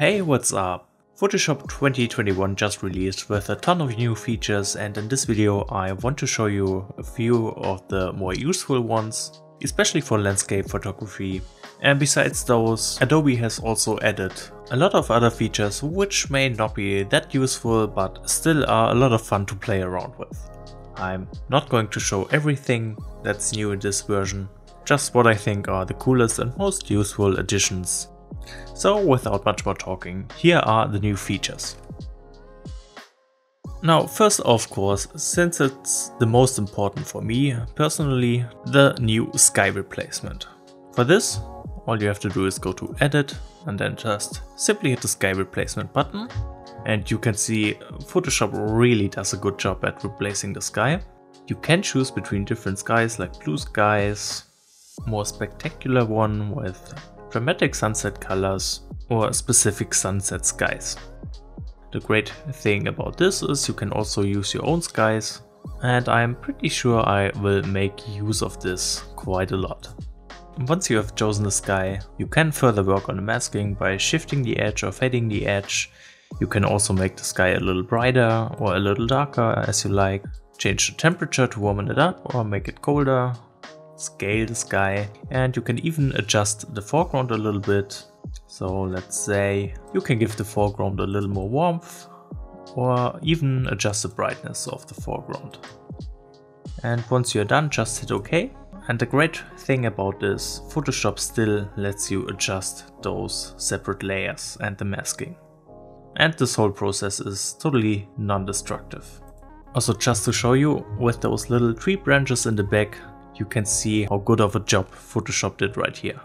Hey, what's up? Photoshop 2021 just released with a ton of new features and in this video I want to show you a few of the more useful ones, especially for landscape photography. And besides those, Adobe has also added a lot of other features which may not be that useful but still are a lot of fun to play around with. I'm not going to show everything that's new in this version, just what I think are the coolest and most useful additions so without much more talking, here are the new features. Now first of course, since it's the most important for me personally, the new sky replacement. For this, all you have to do is go to edit and then just simply hit the sky replacement button and you can see Photoshop really does a good job at replacing the sky. You can choose between different skies like blue skies, more spectacular one with dramatic sunset colors, or specific sunset skies. The great thing about this is you can also use your own skies, and I'm pretty sure I will make use of this quite a lot. Once you have chosen the sky, you can further work on the masking by shifting the edge or fading the edge. You can also make the sky a little brighter or a little darker as you like. Change the temperature to warm it up or make it colder scale the sky and you can even adjust the foreground a little bit. So let's say you can give the foreground a little more warmth or even adjust the brightness of the foreground. And once you're done, just hit OK. And the great thing about this, Photoshop still lets you adjust those separate layers and the masking. And this whole process is totally non-destructive. Also just to show you, with those little tree branches in the back, you can see how good of a job Photoshop did right here.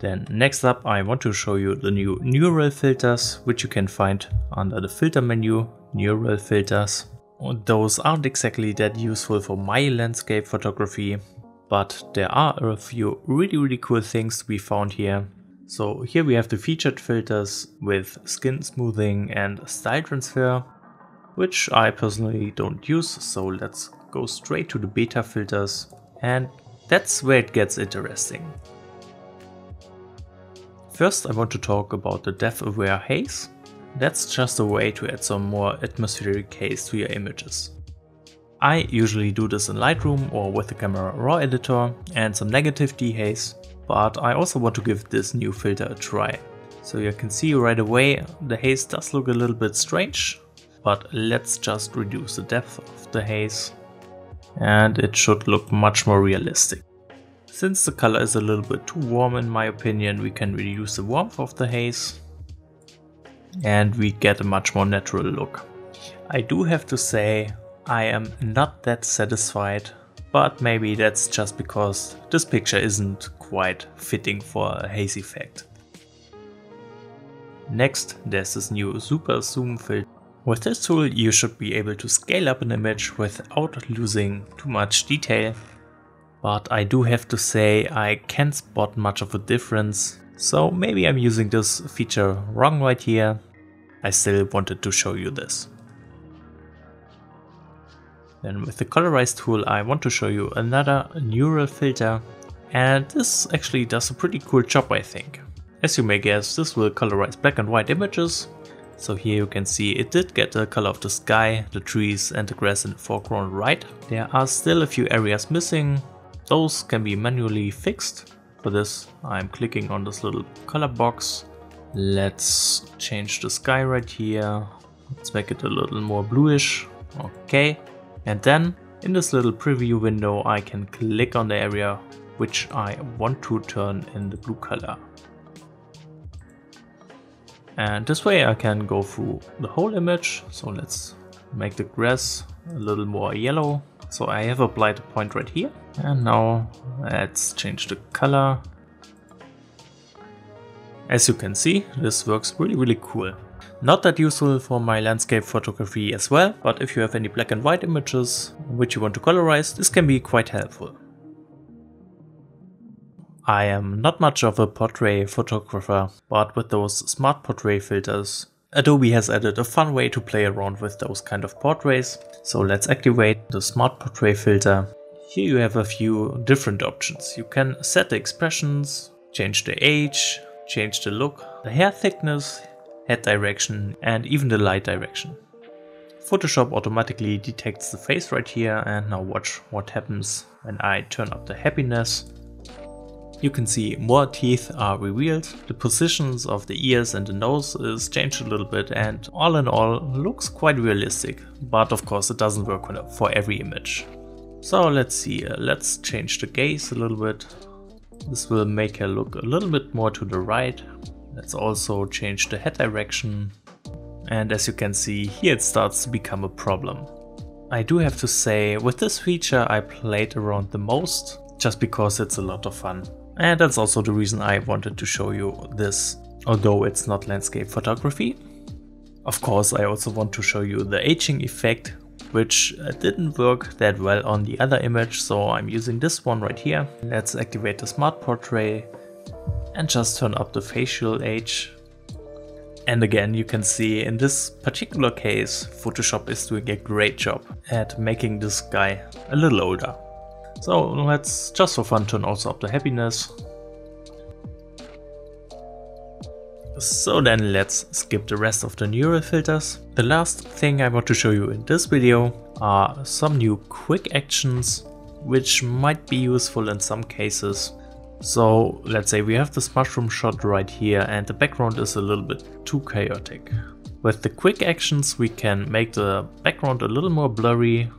Then next up I want to show you the new neural filters which you can find under the filter menu, neural filters. Those aren't exactly that useful for my landscape photography, but there are a few really really cool things to be found here. So here we have the featured filters with skin smoothing and style transfer, which I personally don't use, so let's go straight to the beta filters and that's where it gets interesting. First I want to talk about the depth aware haze. That's just a way to add some more atmospheric haze to your images. I usually do this in Lightroom or with the Camera Raw editor and some negative dehaze, but I also want to give this new filter a try. So you can see right away the haze does look a little bit strange, but let's just reduce the depth of the haze and it should look much more realistic. Since the color is a little bit too warm in my opinion, we can reduce the warmth of the haze and we get a much more natural look. I do have to say I am not that satisfied, but maybe that's just because this picture isn't quite fitting for a haze effect. Next, there's this new super zoom filter with this tool you should be able to scale up an image without losing too much detail. But I do have to say I can't spot much of a difference, so maybe I'm using this feature wrong right here. I still wanted to show you this. Then with the colorize tool I want to show you another neural filter and this actually does a pretty cool job I think. As you may guess this will colorize black and white images so here you can see it did get the color of the sky, the trees and the grass in the foreground right. There are still a few areas missing. Those can be manually fixed. For this I'm clicking on this little color box. Let's change the sky right here. Let's make it a little more bluish. Okay. And then in this little preview window I can click on the area which I want to turn in the blue color. And this way I can go through the whole image. So let's make the grass a little more yellow. So I have applied a point right here. And now let's change the color. As you can see, this works really, really cool. Not that useful for my landscape photography as well, but if you have any black and white images which you want to colorize, this can be quite helpful. I am not much of a portrait photographer, but with those smart portrait filters, Adobe has added a fun way to play around with those kind of portraits. So let's activate the smart portrait filter. Here you have a few different options. You can set the expressions, change the age, change the look, the hair thickness, head direction and even the light direction. Photoshop automatically detects the face right here and now watch what happens when I turn up the happiness. You can see more teeth are revealed, the positions of the ears and the nose is changed a little bit and all in all looks quite realistic, but of course it doesn't work for every image. So let's see, uh, let's change the gaze a little bit. This will make her look a little bit more to the right. Let's also change the head direction and as you can see, here it starts to become a problem. I do have to say, with this feature I played around the most, just because it's a lot of fun. And that's also the reason I wanted to show you this, although it's not landscape photography. Of course, I also want to show you the aging effect, which uh, didn't work that well on the other image, so I'm using this one right here. Let's activate the smart portrait and just turn up the facial age and again, you can see in this particular case, Photoshop is doing a great job at making this guy a little older. So let's just for fun turn also up the happiness. So then let's skip the rest of the neural filters. The last thing I want to show you in this video are some new quick actions which might be useful in some cases so let's say we have this mushroom shot right here and the background is a little bit too chaotic. With the quick actions we can make the background a little more blurry.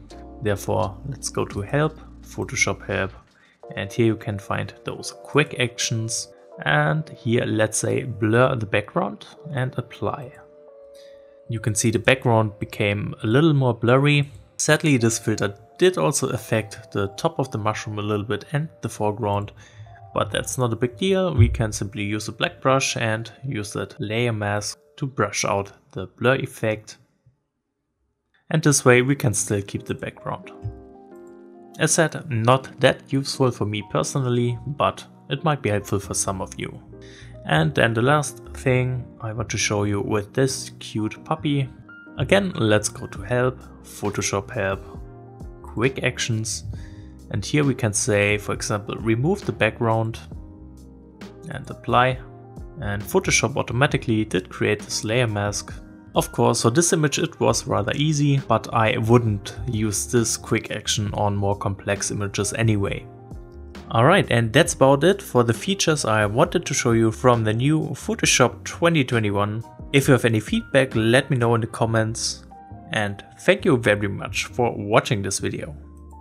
Therefore let's go to help, Photoshop help and here you can find those quick actions and here let's say blur the background and apply. You can see the background became a little more blurry. Sadly this filter did also affect the top of the mushroom a little bit and the foreground but that's not a big deal, we can simply use a black brush and use that layer mask to brush out the blur effect. And this way we can still keep the background. As said, not that useful for me personally, but it might be helpful for some of you. And then the last thing I want to show you with this cute puppy. Again, let's go to help, Photoshop help, quick actions, and here we can say, for example, remove the background and apply. And Photoshop automatically did create this layer mask. Of course, for this image it was rather easy, but I wouldn't use this quick action on more complex images anyway. Alright, and that's about it for the features I wanted to show you from the new Photoshop 2021. If you have any feedback, let me know in the comments. And thank you very much for watching this video.